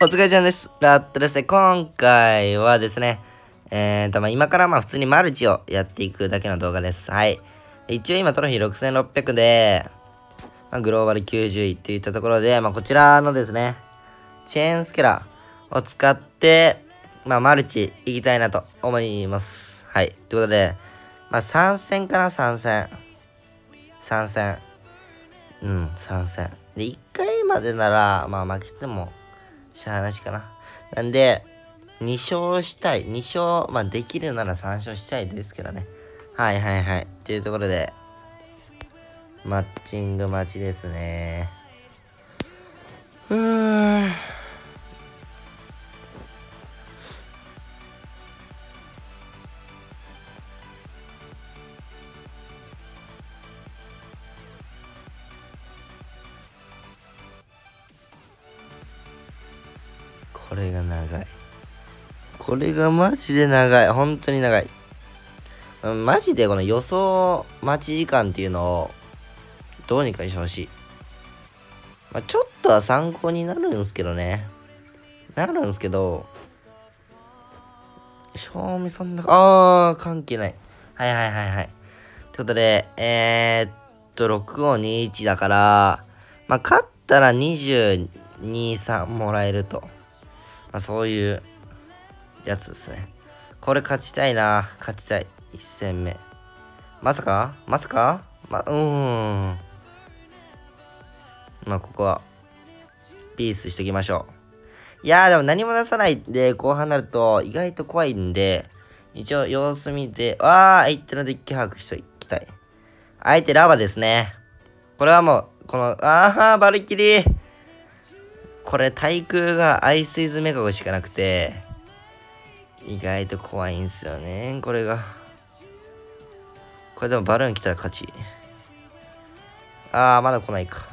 お疲れちゃんです。ラットですね。今回はですね、えーと、まあ、今からまあ普通にマルチをやっていくだけの動画です。はい。一応今トロフィー6600で、まあ、グローバル90位っていったところで、まあ、こちらのですね、チェーンスケラーを使って、まあ、マルチいきたいなと思います。はい。ということで、まあ、参戦かな、参戦。参戦。うん、参戦。で、1回までなら、まあ、負けても、しゃあなしかな。なんで、2勝したい。2勝、まあできるなら3勝したいですけどね。はいはいはい。というところで、マッチング待ちですね。うーん。これがマジで長い。本当に長い。マジでこの予想待ち時間っていうのをどうにかしてほしい。まあ、ちょっとは参考になるんすけどね。なるんすけど、賞味そんな、あー、関係ない。はいはいはいはい。ということで、えー、っと、6521だから、まあ、勝ったら22、3もらえると。まあ、そういうやつですね。これ勝ちたいな。勝ちたい。1戦目。まさか？まさか？ま、うーん。まあ、ここは、ピースしときましょう。いやー、でも何も出さないで、後半になると、意外と怖いんで、一応様子見て、わー、相手のデッキ把握しときたい。相手ラバですね。これはもう、この、あー、バルキリー。これ対空がアイスイズメカゴしかなくて、意外と怖いんすよね、これが。これでもバルーン来たら勝ち。あー、まだ来ないか。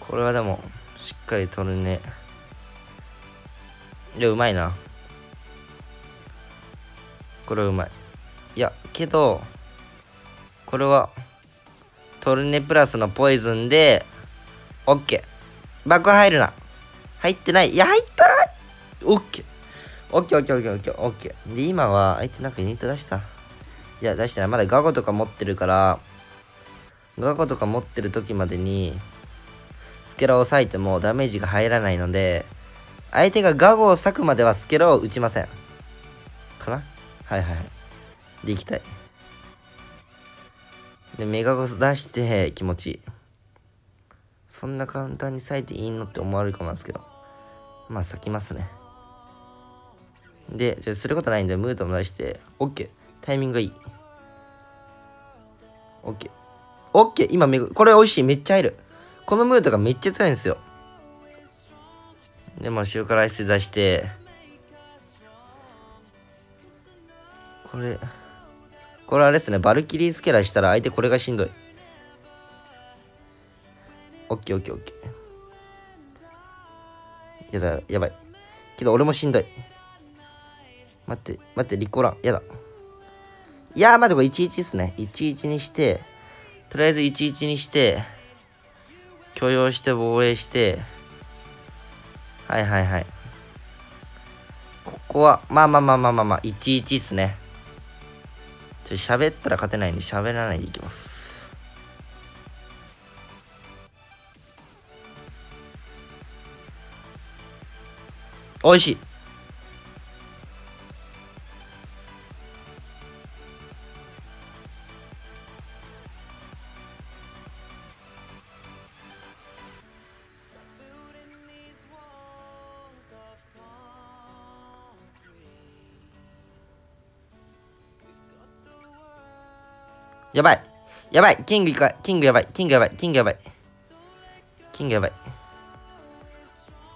これはでも、しっかり取るね。いや、うまいな。これはうまい。いや、けど、これは、トルネプラスのポイズンで、オッケー。爆破入るな。入ってない。いや、入ったオッケー。オッケーオッケーオッケーオッケーオッケー。で、今は、相手なんかユニット出した。いや、出してない。まだガゴとか持ってるから、ガゴとか持ってる時までに、スケラを割いてもダメージが入らないので、相手がガゴを割くまではスケラを打ちません。かな？はいはいはい。で、いきたい。で、メガゴス出して気持ちいい。そんな簡単に咲いていいのって思われるかもなんですけど。まあ咲きますね。で、じゃすることないんで、ムートも出して、OK。タイミングがいい。OK。OK! 今めこれ美味しい。めっちゃ入る。このムートがめっちゃ強いんですよ。で、まあ、塩辛アイス出して、これ、これあれですね、バルキリースケラーしたら相手これがしんどい。オッケーオッケーオッケー。やだ、やばい。けど俺もしんどい。待って、待って、リコラン。やだ。いやー、待って、これ11っすね。11にして、とりあえず11にして、許容して防衛して、はいはいはい。ここは、まあまあまあまあまあまあ、11っすね。ちょ喋ったら勝てないんで喋らないでいきますおいしいやばい。やばい。キングいか、キングやばい。キングやばい。キングやばい。キングやばい。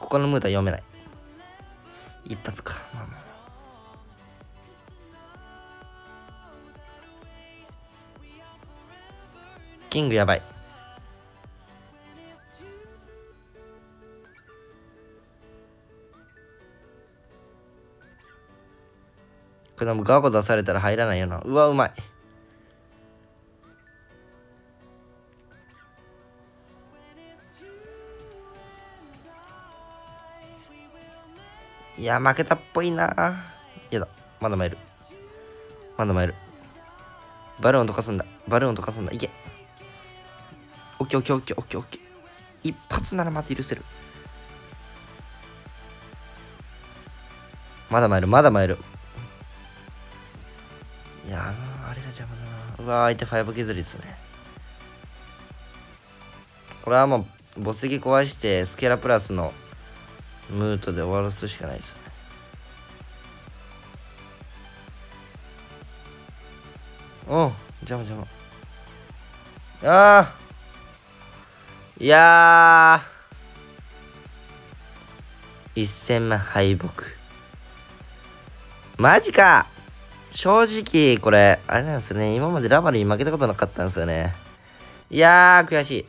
ここのムードは読めない。一発か。まあまあ。キングやばい。これもガゴ出されたら入らないよな。うわ、うまい。いや、負けたっぽいな。やだ。まだ参る。まだ参る。バルーン溶かすんだ。バルーン溶かすんだ。いけ。オッケーオッケーオッケーオッケーオッケー。一発ならまた許せる。まだ参る、まだ参る。いやあれが邪魔だな。うわ相手5削りっすね。これはもう、ボスギ壊して、スケラプラスのムートで終わらすしかないですね。お邪魔邪魔。ああいやー一戦目敗北。マジか正直、これ、あれなんですね。今までラバルに負けたことなかったんですよね。いやー、悔しい。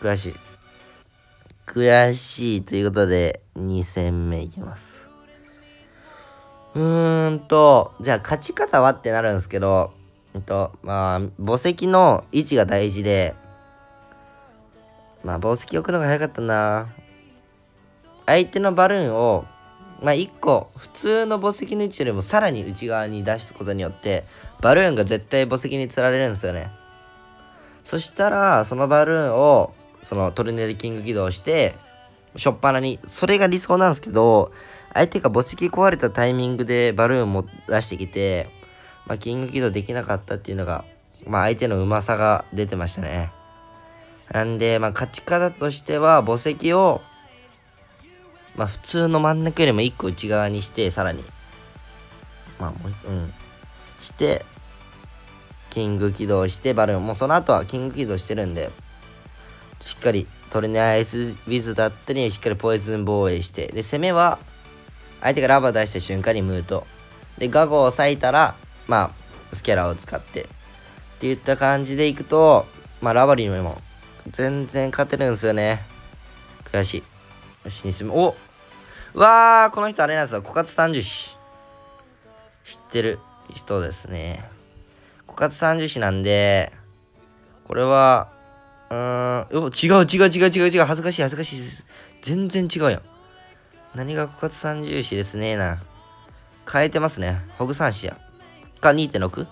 悔しい。悔しいということで、2戦目いきます。うーんと、じゃあ勝ち方はってなるんですけど、えっと、まあ、墓石の位置が大事で、まあ、宝石置くのが早かったな。相手のバルーンをまあ、1個普通の墓石の位置よりもさらに内側に出すことによってバルーンが絶対墓石に釣られるんですよねそしたらそのバルーンをそのトルネードキング起動してしょっぱなにそれが理想なんですけど相手が墓石壊れたタイミングでバルーンも出してきて、まあ、キング起動できなかったっていうのが、まあ、相手のうまさが出てましたねなんで、まあ、勝ち方としては墓石をまあ普通の真ん中よりも1個内側にして、さらに。まあもう、うん。して、キング起動してバルーン。もうその後はキング起動してるんで、しっかりトルネアイスウィズだったり、しっかりポイズン防衛して、で、攻めは、相手がラバー出した瞬間にムート。で、ガゴを割いたら、まあ、スキャラを使って。っていった感じでいくと、まあ、ラバリーよりも全然勝てるんですよね。悔しい。よし、にすむ。おわー、この人あれなんですよ。枯渇三十子。知ってる人ですね。枯渇三十子なんで、これは、うー、違う違う違う違う違う。恥ずかしい恥ずかしいです。全然違うよ。何が枯渇三十子ですねえな。変えてますね。ホグ三子や。か 2.6?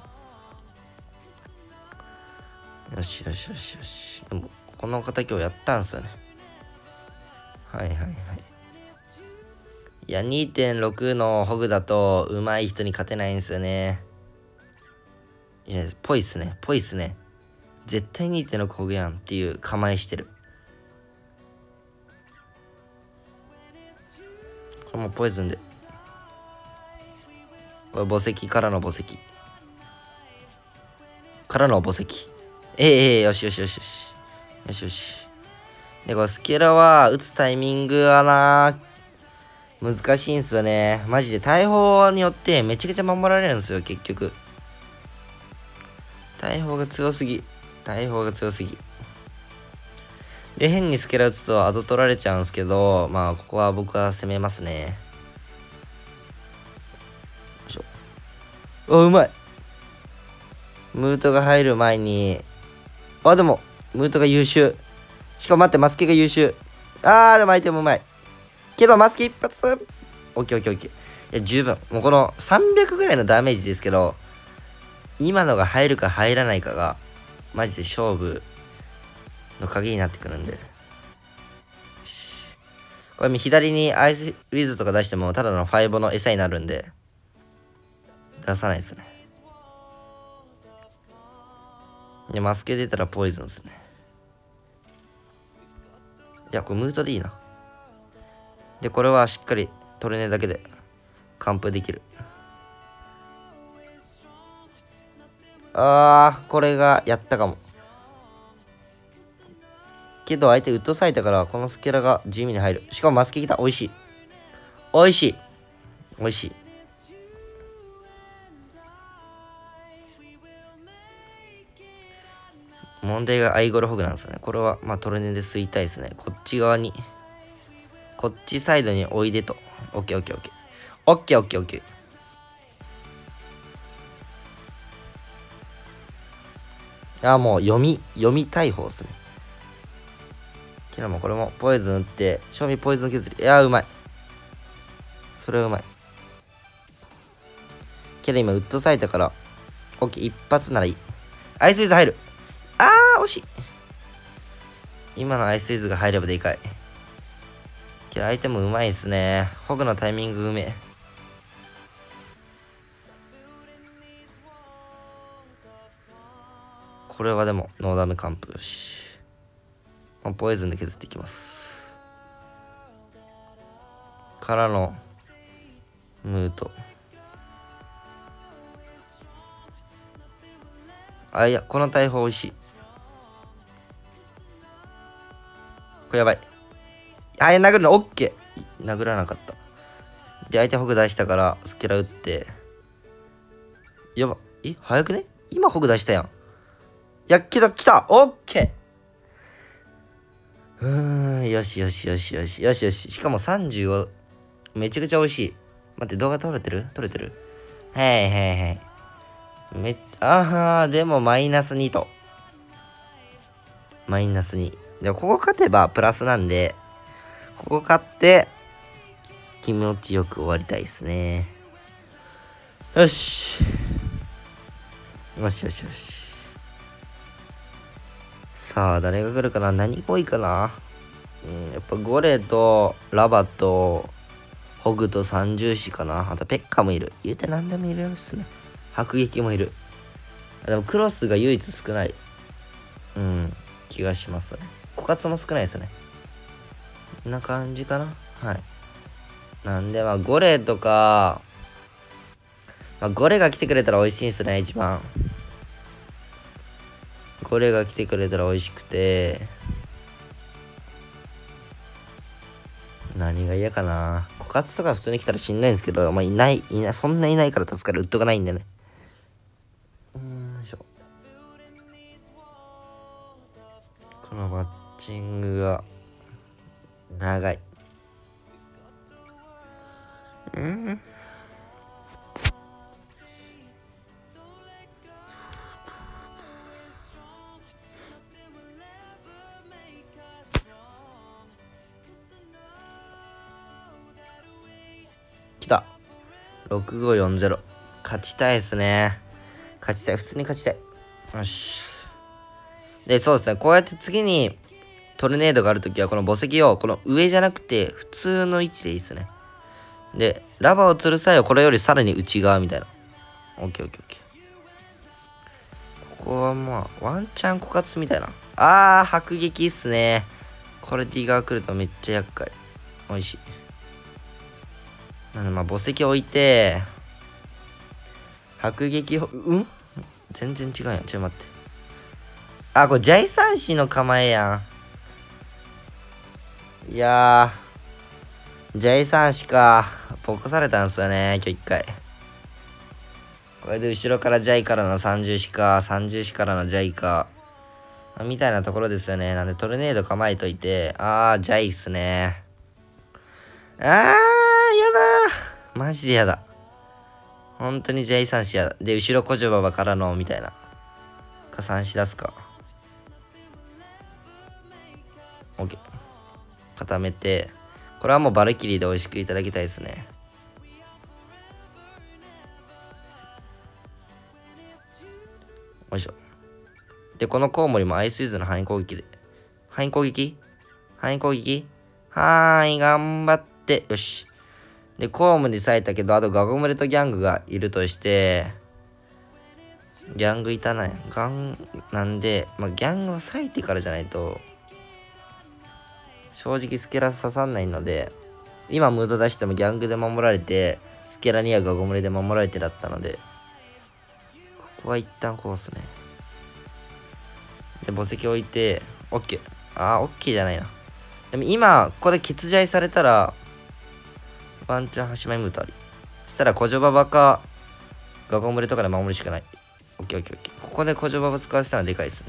よしよしよしよし。でも、この方今日やったんすよね。はいはいはい。いや、2.6のホグだと上手い人に勝てないんですよね。いや、ぽいっすね。ぽいっすね。絶対2.6ホグやんっていう構えしてる。これもポイズンで。これ墓石からの墓石。からの墓石。ええええ、よしよしよしよし。よしよし。で、これスケラは打つタイミングはな、難しいんすよね。マジで大砲によってめちゃくちゃ守られるんですよ、結局。大砲が強すぎ。大砲が強すぎ。で、変にスケラ打つとアド取られちゃうんですけど、まあ、ここは僕は攻めますね。よいしょ。お、うまいムートが入る前に、あ、でも、ムートが優秀。しかも待って、マスケが優秀。あー、でも相手もうまい。けど、マスケ一発。オッケーオッケーオッケー。いや、十分。もうこの300ぐらいのダメージですけど、今のが入るか入らないかが、マジで勝負の鍵になってくるんで。これ左にアイスウィズとか出してもただのファイボの餌になるんで出さないですねでマスケ出たらポイズンですねいや、これムートでいいな。で、これはしっかりトレネだけで完封できる。あー、これがやったかも。けど相手ウッドサイたからこのスケラが地味に入る。しかもマスケきた。美味しい。美味しい。美味しい。問題がアイゴルホグなんですよね。これは、まあ、トルネで吸いたいですね。こっち側に、こっちサイドにおいでと。オッケーオッケーオッケー。オッケーオッケーオッケー。あ、もう読み、読みたい方ですね。けどもこれもポイズン打って、賞味ポイズン削り。いや、うまい。それはうまい。けど今ウッド咲いたから OK 一発ならいい。アイスイズ入る。あー惜しい。今のアイスイズが入ればでかい。けど相手もうまいっすね。ホグのタイミングうめえ。これはでもノーダメ完封よし、まあ、ポイズンで削っていきます。からのムート。あいやこの大砲美味しい。これやばい。あい殴るのオッケー。殴らなかった。で相手ホグ出したからスケラ打って。やば。え早くね？今ホグ出したやん。やっけど来た。オッケー。うーんよしよしよしよしよしよし。しかも35めちゃくちゃ美味しい。待って動画撮れてる？撮れてる？はいはいはい。めああでもマイナス2と。マイナス2でここ勝てばプラスなんでここ勝って気持ちよく終わりたいですね。よし。よしよしよし。さあ誰が来るかな？何が多いかな？うんやっぱゴレとラバとホグと三重視かな？あとペッカもいる。言うて何でもいるっすね。迫撃もいる。でもクロスが唯一少ない。うん気がします。ね枯渇も少ないですね。こんな感じかな？はい。なんでまあゴレとかまあゴレが来てくれたら美味しいですね一番。ゴレが来てくれたら美味しくて何が嫌かな。枯渇とか普通に来たらしんないんですけどまあいないいないそんないないから助かる。ウッドがないんでね。うんよいしょ。このマッチングが長い。うん6540勝ちたいですね。勝ちたい。普通に勝ちたい。よし。でそうですね。こうやって次にトルネードがあるときはこの墓石をこの上じゃなくて普通の位置でいいですね。でラバーを吊る際はこれよりさらに内側みたいな。OKOKOK ここはまあワンチャン枯渇みたいな。あー迫撃っすね。これ D 側来るとめっちゃ厄介。美味しい。なんでまあ墓石置いて迫撃うん？全然違うやん。ちょ待って。あこれジャイサンシの構えやん。いやー。ジャイサンシか。ボコされたんすよね今日一回。これで後ろからジャイからの30子か30子からのジャイか。みたいなところですよね。なんでトルネード構えといて。あージャイっすね。あー。やだマジでやだ。本当にジャイサンシや。だで後ろコジョババからのみたいな。か三し出すか。OK 固めて。これはもうバルキリーで美味しくいただきたいですね。よいしょ。でこのコウモリもアイスイズの範囲攻撃で。範囲攻撃？範囲攻撃？はーい頑張って。よし。でコウモリ咲いたけどあとガゴムレとギャングがいるとしてギャングいたなガンなんで、まあ、ギャングを咲いてからじゃないと正直スケラ刺さんないので今ムード出してもギャングで守られてスケラにはガゴムレで守られてだったのでここは一旦こうっすね。で墓石置いて OK あー OK じゃないな。でも今ここで欠ジャイされたらワンチャン端前ムートありそしたらコジョババかガゴムレとかで守るしかない。オッケーオッケーオッケー。ここでコジョババ使わせたらでかいですね。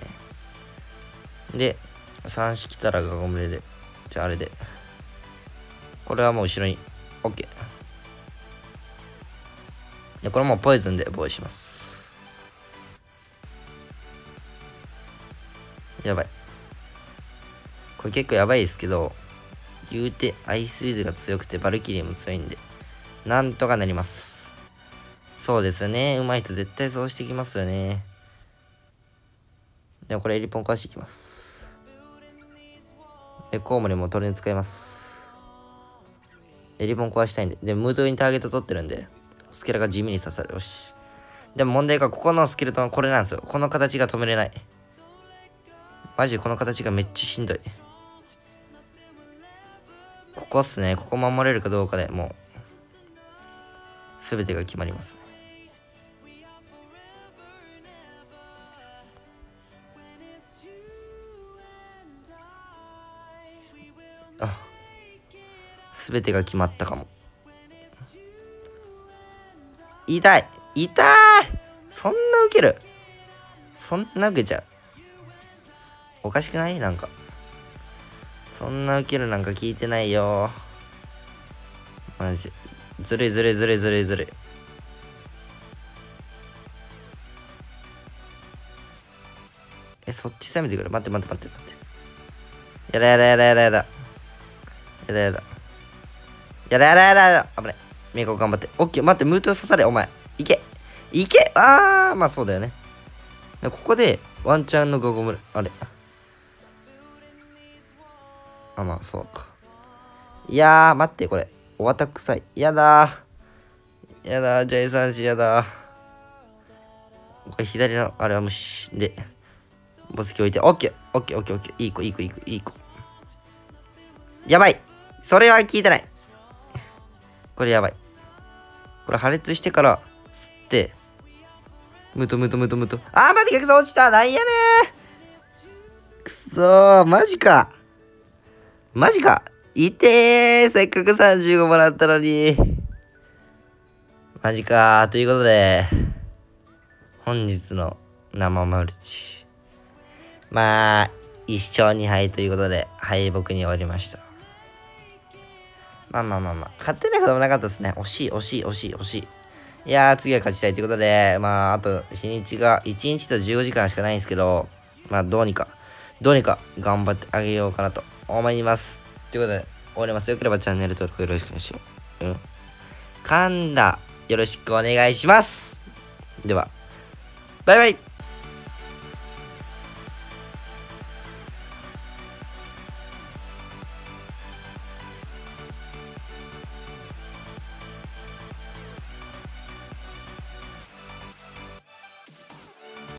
で3式来たらガゴムレで。じゃああれで。これはもう後ろに。OK でこれもポイズンで防衛します。やばい。これ結構やばいですけど言うてアイスイズが強くてバルキリーも強いんでなんとかなります。そうですよね。上手い人絶対そうしてきますよね。でもこれエリポン壊していきます。で、コウモリも取りに使います。エリポン壊したいんで。で、ムードにターゲット取ってるんで、スケラが地味に刺さる。よし。でも問題がここのスケルトンはこれなんですよ。この形が止めれない。マジでこの形がめっちゃしんどい。ここっすね。ここ守れるかどうかでもう、すべてが決まります。あ、すべてが決まったかも。痛い痛いそんな受けるそんな受けちゃう。おかしくない？なんか。そんな受けるなんか聞いてないよ。マジ。ずるいずるいずるいずるいずるい。え、そっち攻めてくる？待って待って待って待って。やだやだやだやだやだ。やだやだ。やだやだやだやだ。危ない。メイコ頑張って。オッケー、待って、ムート刺され、お前。いけ。いけあー、まあそうだよね。ここで、ワンチャンのゴゴムあれ。あ、まあそうか。いやー、待って、これ。おわった臭い。やだー。やだー、ジャイさんしやだー。これ左の、あれは無視で、ボスキ置いて、オッケー、オッケー、オッケー、オッケー。いい子、いい子、いい子、いい子。やばいそれは聞いてない。これやばい。これ破裂してから吸って、むとむとむとむと。あー、待って、逆さ落ちたなんやねーくそー、マジか。マジか。いてーせっかく35もらったのに。マジかということで、本日の生マルチ。まあ、一勝二敗ということで、敗北に終わりました。まあまあまあまあ、勝てないこともなかったですね。惜しい、惜しい、惜しい、惜しい。いやー、次は勝ちたいということで、まあ、あと日にちが、1日と15時間しかないんですけど、まあ、どうにか、どうにか頑張ってあげようかなと思います。ということで、終わります。よければチャンネル登録よろしくお願いします。うん。噛んだ、よろしくお願いします。では、バイバイ